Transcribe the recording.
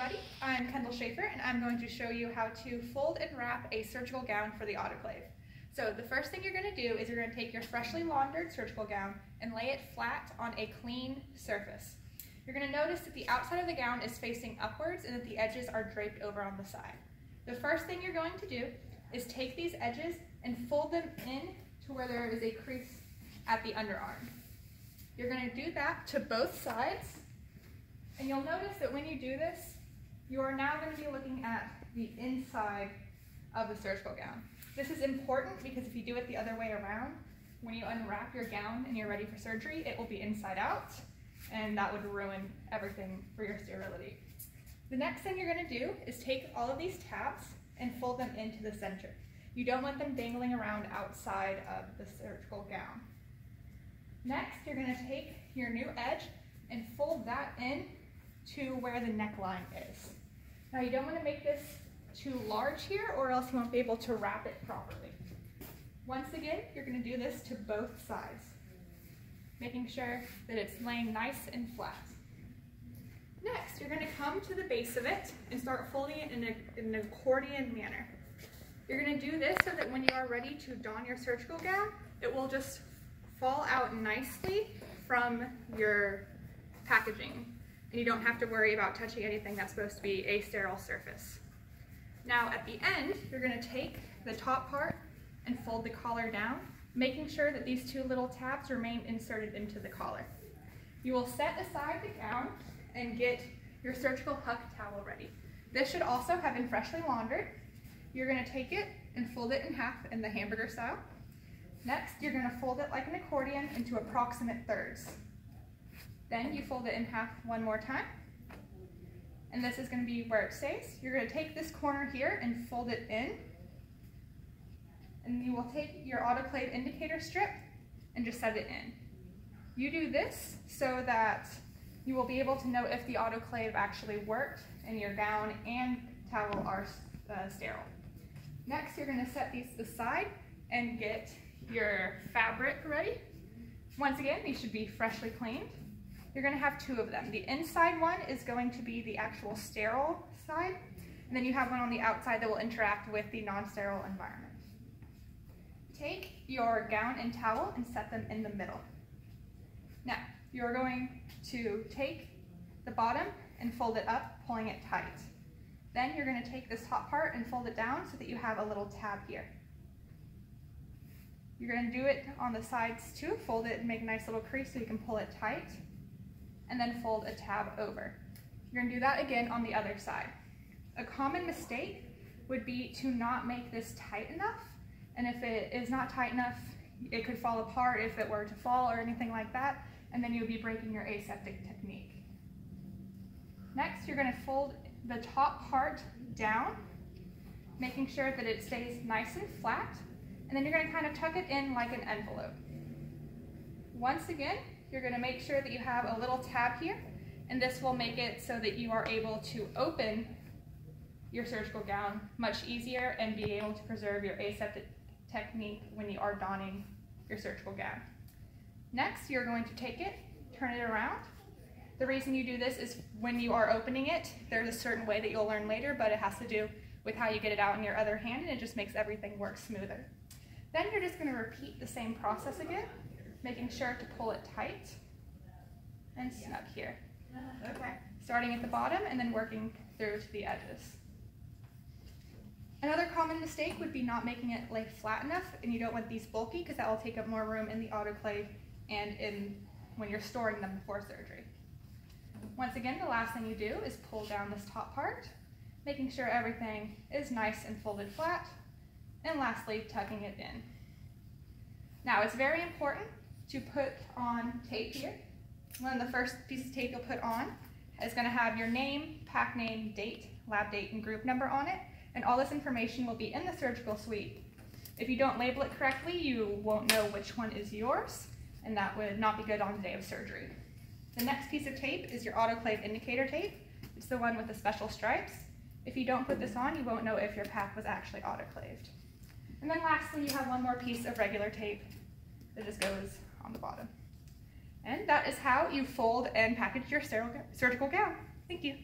everybody, I'm Kendall Schaefer and I'm going to show you how to fold and wrap a surgical gown for the autoclave. So the first thing you're going to do is you're going to take your freshly laundered surgical gown and lay it flat on a clean surface. You're going to notice that the outside of the gown is facing upwards and that the edges are draped over on the side. The first thing you're going to do is take these edges and fold them in to where there is a crease at the underarm. You're going to do that to both sides and you'll notice that when you do this, you are now going to be looking at the inside of the surgical gown. This is important because if you do it the other way around, when you unwrap your gown and you're ready for surgery, it will be inside out, and that would ruin everything for your sterility. The next thing you're going to do is take all of these tabs and fold them into the center. You don't want them dangling around outside of the surgical gown. Next, you're going to take your new edge and fold that in to where the neckline is. Now you don't want to make this too large here or else you won't be able to wrap it properly. Once again, you're going to do this to both sides, making sure that it's laying nice and flat. Next, you're going to come to the base of it and start folding it in, a, in an accordion manner. You're going to do this so that when you are ready to don your surgical gown, it will just fall out nicely from your packaging and you don't have to worry about touching anything that's supposed to be a sterile surface. Now at the end, you're gonna take the top part and fold the collar down, making sure that these two little tabs remain inserted into the collar. You will set aside the gown and get your surgical huck towel ready. This should also have been freshly laundered. You're gonna take it and fold it in half in the hamburger style. Next, you're gonna fold it like an accordion into approximate thirds. Then you fold it in half one more time. And this is going to be where it stays. You're going to take this corner here and fold it in. And you will take your autoclave indicator strip and just set it in. You do this so that you will be able to know if the autoclave actually worked and your gown and towel are uh, sterile. Next, you're going to set these aside and get your fabric ready. Once again, these should be freshly cleaned. You're gonna have two of them. The inside one is going to be the actual sterile side, and then you have one on the outside that will interact with the non-sterile environment. Take your gown and towel and set them in the middle. Now, you're going to take the bottom and fold it up, pulling it tight. Then you're gonna take this top part and fold it down so that you have a little tab here. You're gonna do it on the sides too, fold it and make a nice little crease so you can pull it tight and then fold a tab over. You're gonna do that again on the other side. A common mistake would be to not make this tight enough, and if it is not tight enough, it could fall apart if it were to fall or anything like that, and then you would be breaking your aseptic technique. Next, you're gonna fold the top part down, making sure that it stays nice and flat, and then you're gonna kind of tuck it in like an envelope. Once again, you're gonna make sure that you have a little tab here, and this will make it so that you are able to open your surgical gown much easier and be able to preserve your aseptic technique when you are donning your surgical gown. Next, you're going to take it, turn it around. The reason you do this is when you are opening it, there's a certain way that you'll learn later, but it has to do with how you get it out in your other hand, and it just makes everything work smoother. Then you're just gonna repeat the same process again making sure to pull it tight and snug here. Okay. Starting at the bottom and then working through to the edges. Another common mistake would be not making it lay flat enough, and you don't want these bulky because that will take up more room in the autoclave and in when you're storing them before surgery. Once again, the last thing you do is pull down this top part, making sure everything is nice and folded flat, and lastly, tucking it in. Now, it's very important to put on tape here. One of the first pieces of tape you'll put on is going to have your name, pack name, date, lab date, and group number on it, and all this information will be in the surgical suite. If you don't label it correctly, you won't know which one is yours, and that would not be good on the day of surgery. The next piece of tape is your autoclave indicator tape. It's the one with the special stripes. If you don't put this on, you won't know if your pack was actually autoclaved. And then lastly, you have one more piece of regular tape that just goes on the bottom. And that is how you fold and package your surgical gown. Thank you.